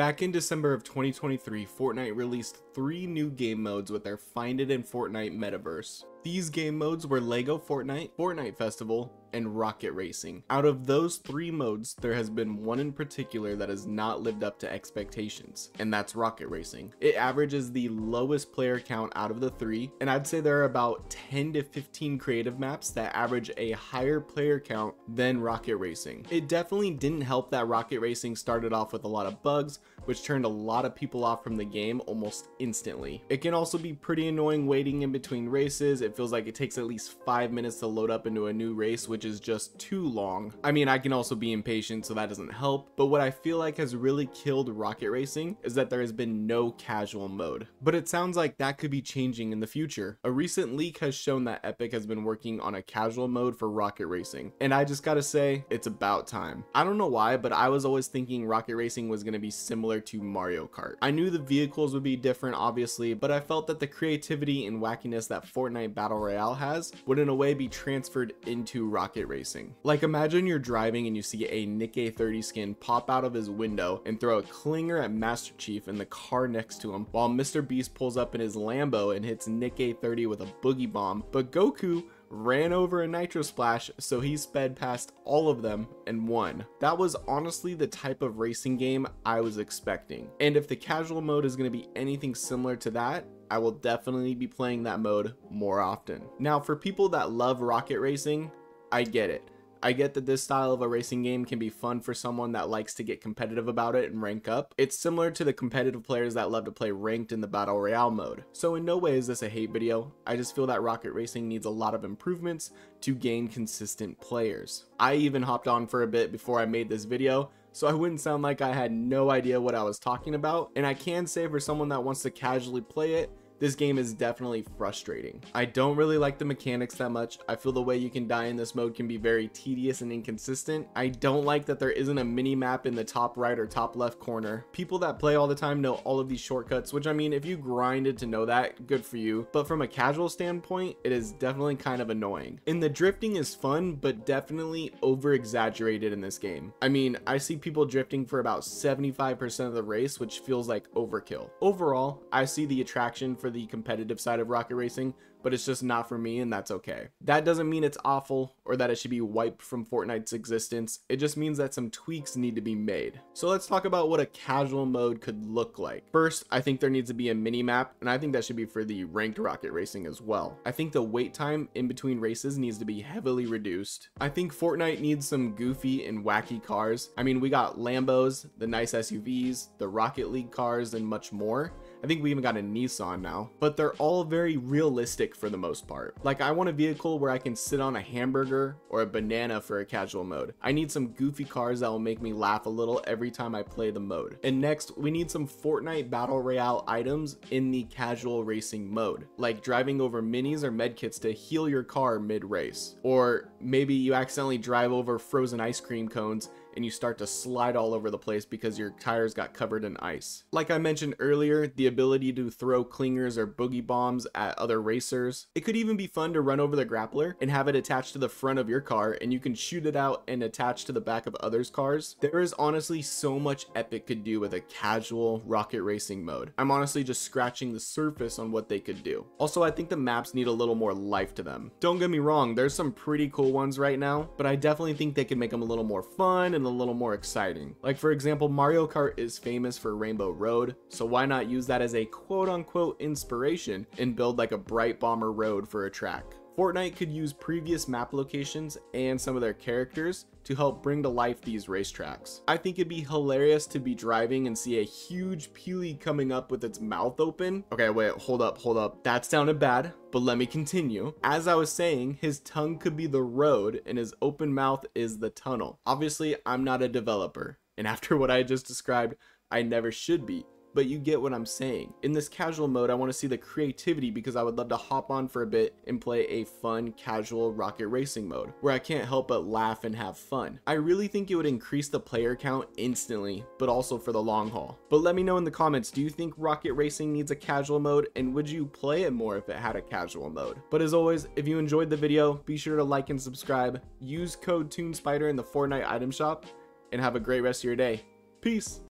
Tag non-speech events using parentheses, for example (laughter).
Back in December of 2023, Fortnite released three new game modes with their Find It in Fortnite metaverse. These game modes were LEGO Fortnite, Fortnite Festival, and Rocket Racing. Out of those three modes, there has been one in particular that has not lived up to expectations, and that's Rocket Racing. It averages the lowest player count out of the three, and I'd say there are about 10 to 15 creative maps that average a higher player count than Rocket Racing. It definitely didn't help that Rocket Racing started off with a lot of bugs, which turned a lot of people off from the game almost instantly. It can also be pretty annoying waiting in between races. It feels like it takes at least five minutes to load up into a new race, which is just too long. I mean, I can also be impatient, so that doesn't help. But what I feel like has really killed Rocket Racing is that there has been no casual mode. But it sounds like that could be changing in the future. A recent leak has shown that Epic has been working on a casual mode for Rocket Racing. And I just gotta say, it's about time. I don't know why, but I was always thinking Rocket Racing was gonna be similar to Mario Kart. I knew the vehicles would be different, obviously, but I felt that the creativity and wackiness that Fortnite Battle Royale has would in a way be transferred into Rocket Racing. Like imagine you're driving and you see a NickEh30 skin pop out of his window and throw a clinger at Master Chief in the car next to him while Mr. Beast pulls up in his Lambo and hits NickEh30 with a boogie bomb, but Goku ran over a nitro splash so he sped past all of them and won. That was honestly the type of racing game I was expecting. And if the casual mode is going to be anything similar to that, I will definitely be playing that mode more often. Now for people that love rocket racing, I get it. I get that this style of a racing game can be fun for someone that likes to get competitive about it and rank up. It's similar to the competitive players that love to play ranked in the battle royale mode. So in no way is this a hate video, I just feel that Rocket Racing needs a lot of improvements to gain consistent players. I even hopped on for a bit before I made this video, so I wouldn't sound like I had no idea what I was talking about, and I can say for someone that wants to casually play it, this game is definitely frustrating. I don't really like the mechanics that much. I feel the way you can die in this mode can be very tedious and inconsistent. I don't like that there isn't a mini map in the top right or top left corner. People that play all the time know all of these shortcuts, which I mean, if you grinded to know that, good for you. But from a casual standpoint, it is definitely kind of annoying. And the drifting is fun, but definitely over exaggerated in this game. I mean, I see people drifting for about 75% of the race, which feels like overkill. Overall, I see the attraction for the competitive side of rocket racing, but it's just not for me and that's okay. That doesn't mean it's awful or that it should be wiped from Fortnite's existence. It just means that some tweaks need to be made. So let's talk about what a casual mode could look like. First, I think there needs to be a mini map and I think that should be for the ranked rocket racing as well. I think the wait time in between races needs to be heavily reduced. I think Fortnite needs some goofy and wacky cars. I mean, we got Lambos, the nice SUVs, the Rocket League cars, and much more. I think we even got a Nissan now, but they're all very realistic for the most part. Like I want a vehicle where I can sit on a hamburger or a banana for a casual mode. I need some goofy cars that will make me laugh a little every time I play the mode. And next, we need some Fortnite Battle Royale items in the casual racing mode, like driving over minis or medkits to heal your car mid-race. Or maybe you accidentally drive over frozen ice cream cones and you start to slide all over the place because your tires got covered in ice. Like I mentioned earlier, the ability to throw clingers or boogie bombs at other racers. It could even be fun to run over the grappler and have it attached to the front of your car and you can shoot it out and attach to the back of others' cars. There is honestly so much Epic could do with a casual rocket racing mode. I'm honestly just scratching the surface on what they could do. Also, I think the maps need a little more life to them. Don't get me wrong, there's some pretty cool ones right now, but I definitely think they could make them a little more fun and a little more exciting. Like for example, Mario Kart is famous for Rainbow Road, so why not use that as a quote unquote inspiration and build like a Brite Bomber Road for a track? Fortnite could use previous map locations and some of their characters to help bring to life these racetracks. I think it'd be hilarious to be driving and see a huge Peely coming up with its mouth open. Okay, wait, hold up, hold up. That sounded bad, but let me continue. As I was saying, his tongue could be the road and his open mouth is the tunnel. Obviously, I'm not a developer, and (laughs) after what I just described, I never should be but you get what I'm saying. In this casual mode, I want to see the creativity because I would love to hop on for a bit and play a fun, casual rocket racing mode where I can't help but laugh and have fun. I really think it would increase the player count instantly, but also for the long haul. But let me know in the comments, do you think rocket racing needs a casual mode and would you play it more if it had a casual mode? But as always, if you enjoyed the video, be sure to like and subscribe, use code TuneSpider in the Fortnite item shop, and have a great rest of your day. Peace!